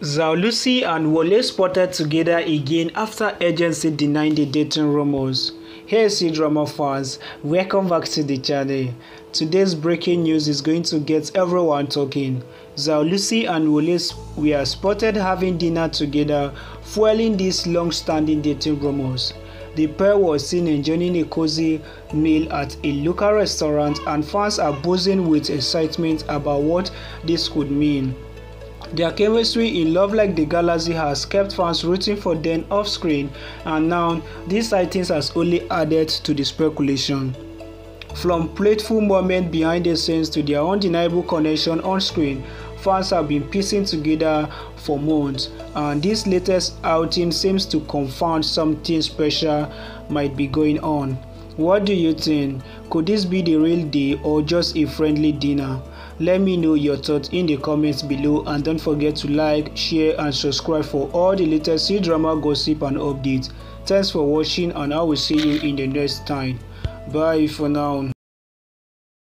Lusi and Wu Lei spotted together again after agency denied the dating rumors. Hey C-Drama fans, welcome back to the channel. Today's breaking news is going to get everyone talking. Lusi and Wu Lei were spotted having dinner together, fueling these long-standing dating rumors. The pair was seen enjoying a cozy meal at a local restaurant and fans are buzzing with excitement about what this could mean. Their chemistry in Love Like the Galaxy has kept fans rooting for them off-screen and now these sightings has only added to the speculation. From playful moments behind the scenes to their undeniable connection on screen, fans have been piecing together for months and this latest outing seems to confirm something special might be going on. What do you think? Could this be the real deal or just a friendly dinner? Let me know your thoughts in the comments below and don't forget to like, share and subscribe for all the latest C-drama gossip and updates. Thanks for watching and I will see you in the next time. Bye for now.